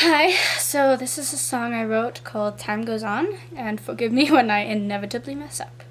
Hi, so this is a song I wrote called Time Goes On, and forgive me when I inevitably mess up.